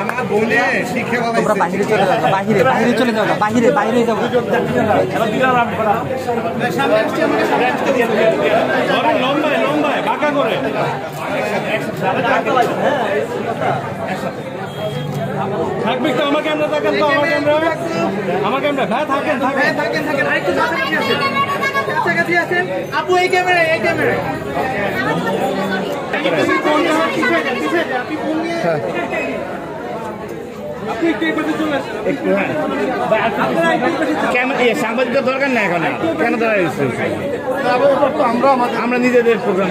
আমার বলে তোমরা বাহিরে চলে যাও বাহিরে বাহিরে চলে যাও বাহিরে বাইরে যাও। লম্বায় লম্বায় বাঁকা করে থাকবে তো? আমার ক্যামেরা থাকেন তো? আমার ক্যামেরা? আমার ক্যামেরা? হ্যাঁ থাকেন থাকেন। থাকেন থাকেন। আরেকটু কাছাকাছি আপু এই ক্যামেরা এই ক্যামেরায়। সাংবাদিক দরকার না এখন কেন দাঁড়ায় আমরা নিজেদের প্রোগ্রাম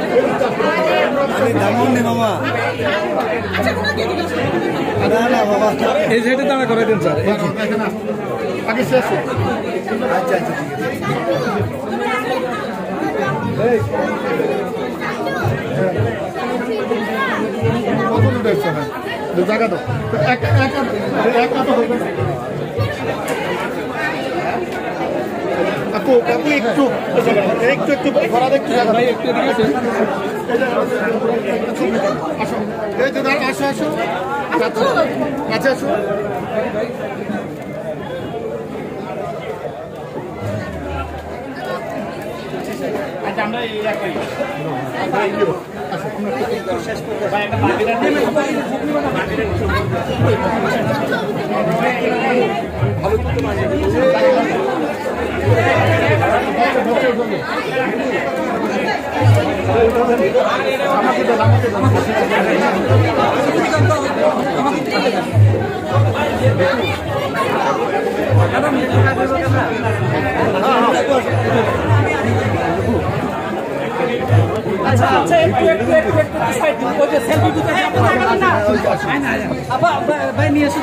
সিঙ্গেল সিঙ্গেল ক্যামেরা দিকে আসো। এই সাইডে দাঁড়া করে দেন স্যার আগে শেষ দূর এসছে হ্যাঁ জায়গা তো এক এক এক একটু একটু। একটু ঘোরা একটু ভাই একটু আসো এই যে দাঁড়া আসো আসো। কাছে কাছে আসো। আচ্ছা আমরা এই একই। আচ্ছা আচ্ছা একটু একটু একটু একটু সাইড দিন ওই যে সেলফি দিতে আপা ভাই নিয়ে এসে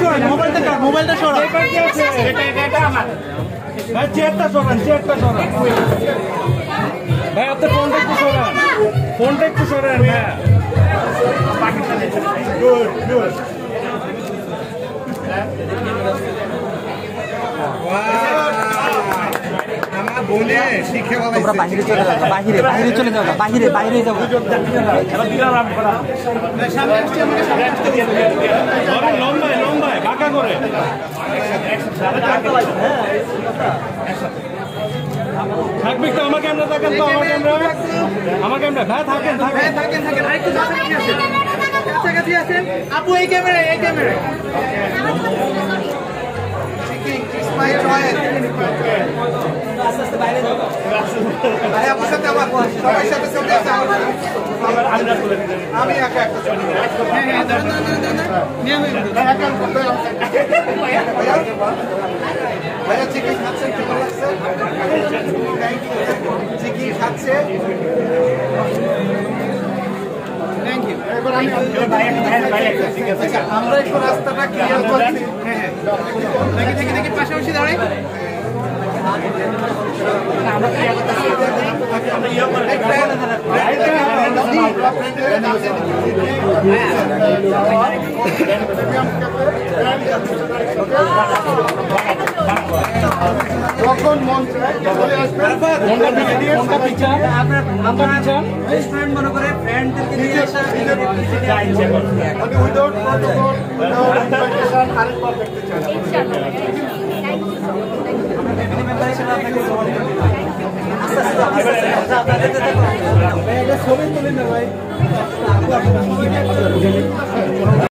সরান মোবাইলটা মোবাইলটা সরান ভাই চেয়ারটা সরান চেয়ারটা সরান। ভাই আপনি ফোনটা একটু সরান। ফোনটা একটু সরান হ্যাঁ। গুড গুড আমার বলে শিখে তোমরা বাহিরে চলে যাও বাহিরে বাইরে চলে যাও বাহিরে বাইরে যাও। বাঁকা করে। থাকবে তো আমার ক্যামেরা থাকেন তো, আমার ক্যামেরা আমার ক্যামেরা হ্যাঁ থাকেন থাকেন। থাকেন থাকেন। আরেকটু কাছাকাছি আসেন। আপু, এই ক্যামেরা এই ক্যামেরা ইসমাইল রয়েল ভাই, আপনার সাথে আমার সবার সাথে আমার আমি একা একটা হ্যাঁ হ্যাঁ না ভাইয়া? চিকেন খাচ্ছেন কেমন লাগছে চিকেন খাচ্ছে। আমরা একটু রাস্তাটা ক্লিয়ার করছি। হ্যাঁ হ্যাঁ। দেখি পাশাপাশি দাঁড়াই। যখন মন চায় চলে আসবেন মনে মানে আরেকবার দেখতে চাই ছবি তুলে না ভাই